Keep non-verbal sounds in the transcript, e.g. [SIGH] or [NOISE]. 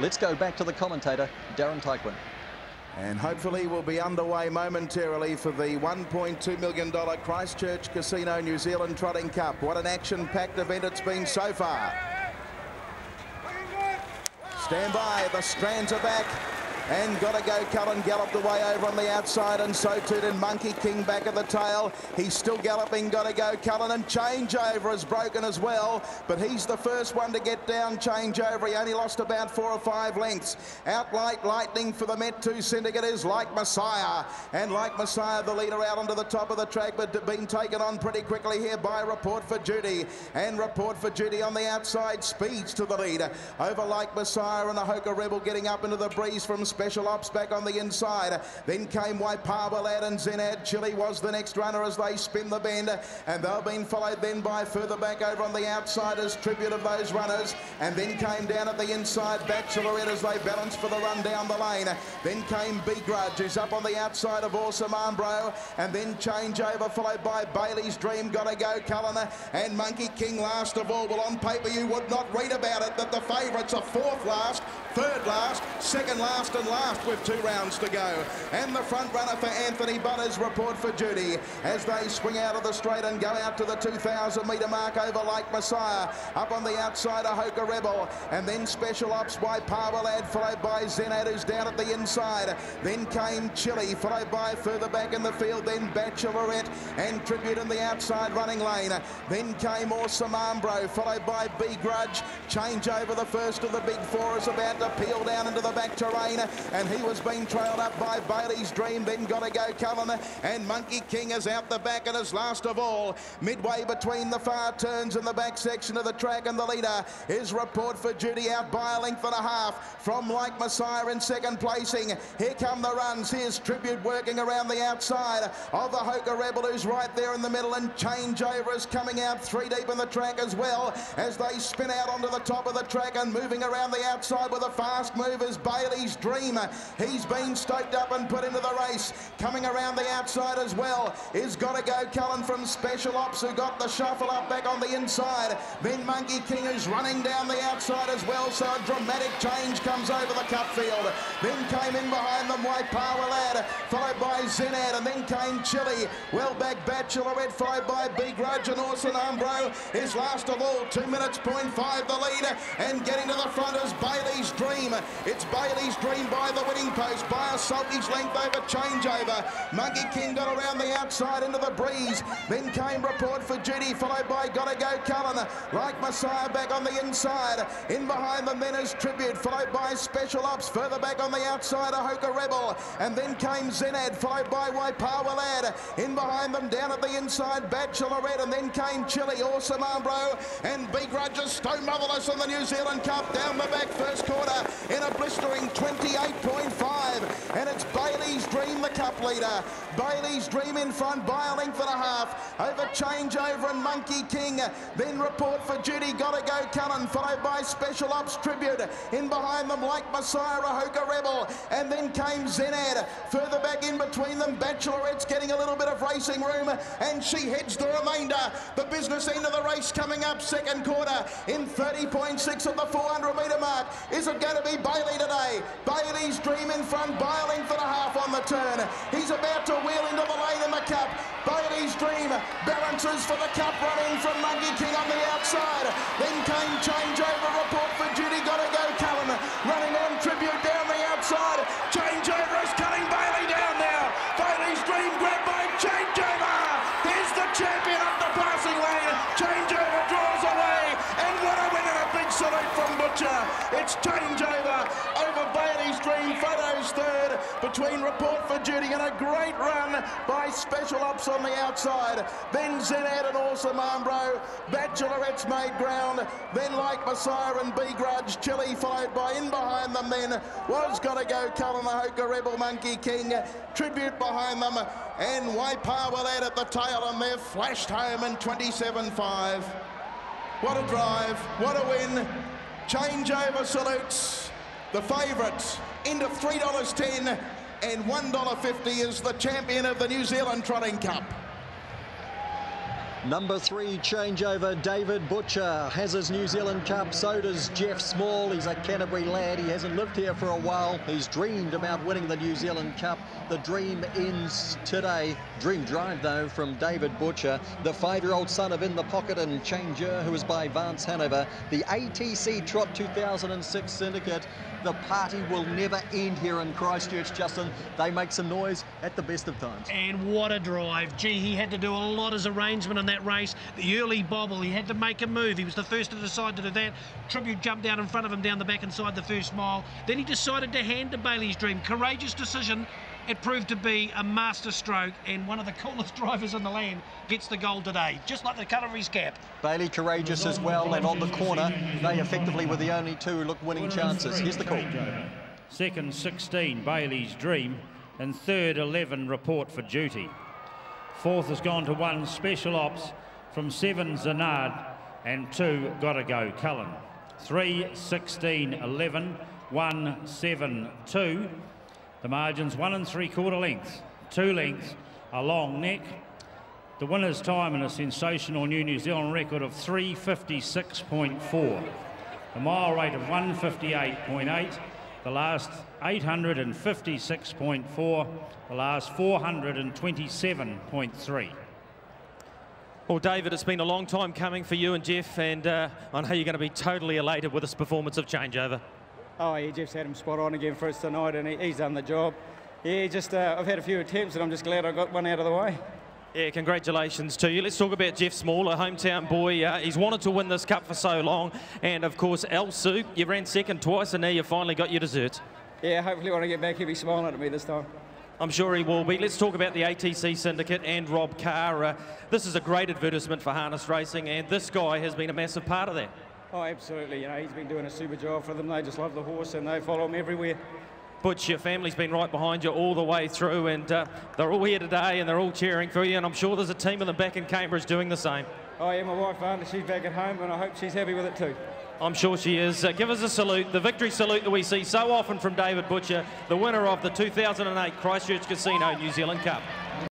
Let's go back to the commentator, Darren Tyquin. And hopefully we'll be underway momentarily for the $1.2 million Christchurch Casino New Zealand Trotting Cup. What an action-packed event it's been so far. Stand by, the strands are back. And got to go. Cullen galloped away over on the outside, and so too did Monkey King back at the tail. He's still galloping. Got to go. Cullen and changeover is broken as well, but he's the first one to get down. Changeover. He only lost about four or five lengths. Out light lightning for the Met 2 syndicate is like Messiah, and like Messiah, the leader out onto the top of the track, but being taken on pretty quickly here by Report for Duty, and Report for Duty on the outside speeds to the lead over like Messiah and the Hoka Rebel getting up into the breeze from. Special Ops back on the inside. Then came Waipawa and Zenad. Chili was the next runner as they spin the bend. And they've been followed then by further back over on the outside as tribute of those runners. And then came down at the inside Bachelorette as they balanced for the run down the lane. Then came Begrudge who's up on the outside of Awesome Armbro. And then changeover followed by Bailey's Dream. Gotta go Cullen and Monkey King last of all. Well on paper you would not read about it that the favourites are fourth last, third last, second last and last with two rounds to go. And the front runner for Anthony Butters, report for Duty, as they swing out of the straight and go out to the 2,000 metre mark over Like Messiah. Up on the outside, a Hoka Rebel, and then Special Ops by Power followed by Zenad, who's down at the inside. Then came Chili, followed by further back in the field, then Bachelorette and Tribute in the outside running lane. Then came Awesome Armbro, followed by Begrudge. Change over the first of the big four is about to peel down into the back terrain and he was being trailed up by Bailey's Dream. Then got to go Cullen, and Monkey King is out the back and is last of all. Midway between the far turns and the back section of the track, and the leader is Report for Judy out by a length and a half from Like Messiah in second placing. Here come the runs. Here's Tribute working around the outside of the Hoka Rebel, who's right there in the middle, and Changeover is coming out three deep in the track as well as they spin out onto the top of the track and moving around the outside with a fast move is Bailey's Dreamer, He's been stoked up and put into the race. Coming around the outside as well is got to go Cullen from Special Ops who got the shuffle up back on the inside. Then Monkey King is running down the outside as well. So a dramatic change comes over the cup field. Then came in behind them Waipawa Lad, followed by Zenad, and then came Chili. Well back Bachelorette, followed by Begrudge and Awesome Armbro is last of all. Two minutes point five the leader, and getting to the front is Bailey's Dream. It's Bailey's Dream by the winning post by a salvage length over changeover. Monkey King got around the outside into the breeze. Then came Report for Duty, followed by Gotta Go Cullen. Like Messiah back on the inside. In behind them then is Tribute, followed by Special Ops. Further back on the outside, a Hoka Rebel. And then came Zenad, followed by Waipawa Lad. In behind them, down at the inside, Bachelorette. And then came Chili, Awesome Armbro. And Big Begrudges, Stone Marvelous in the New Zealand Cup. Down the back first quarter in a blistering 28.5. And it's Bailey's Dream, the cup leader. Bailey's Dream in front by a length and a half. Over changeover and Monkey King. Then report for Duty, gotta go Cullen, followed by Special Ops Tribute. In behind them, like Messiah, a Hoka Rebel. And then came Zenad. Further back in between them, Bachelorette's getting a little bit of racing room. And she heads the remainder. The business end of the race coming up second quarter in 30.6 of the 400 metre mark. Is it going to be Bailey today? Bailey's Dream in front a length and half on the turn. He's about to wheel into the lane in the cup. Bailey's Dream balances for the cup running from Monkey King on the outside. Then came changeover report for Duty. Got to go Cullen. Running on tribute down the outside. Changeover is cutting Bailey down now. Bailey's Dream grabbed by changeover. Here's the champion It's changeover over Bailey's Dream. Photos third between Report for Duty and a great run by Special Ops on the outside. Then Zenad and Awesome Armbro. Bachelorette's made ground. Then like Messiah and Begrudge. Chili followed by in behind them then was Gotta Go Cullen the Hoka Rebel Monkey King. Tribute behind them and Waipawa Lad at the tail and they've flashed home in 27.5. What a drive, what a win. Changeover salutes the favourites into $3.10 and $1.50 is the champion of the New Zealand Trotting Cup. Number three changeover, David Butcher has his New Zealand Cup. So does Geoff Small. He's a Canterbury lad. He hasn't lived here for a while. He's dreamed about winning the New Zealand Cup. The dream ends today. Dream drive, though, from David Butcher, the five-year-old son of In the Pocket and Changer, who is by Vance Hanover. The ATC Trot 2006 Syndicate. The party will never end here in Christchurch, Justin. They make some noise at the best of times. And what a drive. Gee, he had to do a lot as arrangement in that race. The early bobble, he had to make a move. He was the first to decide to do that. Tribute jumped out in front of him down the back inside the first mile. Then he decided to hand to Bailey's Dream. Courageous decision. It proved to be a master stroke, and one of the [LAUGHS] coolest drivers in the land gets the gold today, just like the colour of his cap. Bailey courageous as well, and on the corner, they effectively were the only two look winning chances. Here's the call. Second, 16, Bailey's Dream. And third, 11, Report for Duty. Fourth has gone to one, Special Ops from seven, Zenad. And two, Gotta Go, Cullen. Three, 16, 11, one, seven, two. The margins one and three quarter lengths, two lengths, a long neck. The winner's time in a sensational new New Zealand record of 356.4. A mile rate of 158.8. The last 856.4. The last 427.3. Well, David, it's been a long time coming for you and Geoff, and uh, I know you're going to be totally elated with this performance of changeover. Oh, yeah, Geoff's had him spot on again for us tonight, and he, he's done the job. Yeah, just uh, I've had a few attempts, and I'm just glad I got one out of the way. Yeah, congratulations to you. Let's talk about Geoff Small, a hometown boy. Uh, he's wanted to win this cup for so long, and of course, Elsu, you ran second twice, and now you finally got your dessert. Yeah, hopefully when I get back, he'll be smiling at me this time. I'm sure he will be. Let's talk about the ATC Syndicate and Rob Carr. Uh, this is a great advertisement for harness racing, and this guy has been a massive part of that. Oh, absolutely. You know, he's been doing a super job for them. They just love the horse and they follow him everywhere. Butch, your family's been right behind you all the way through, and uh, they're all here today and they're all cheering for you. And I'm sure there's a team of them back in Cambridge doing the same. Oh, yeah, my wife, Anna, she's back at home, and I hope she's happy with it too. I'm sure she is. Uh, give us a salute, the victory salute that we see so often from David Butcher, the winner of the 2008 Christchurch Casino New Zealand Cup.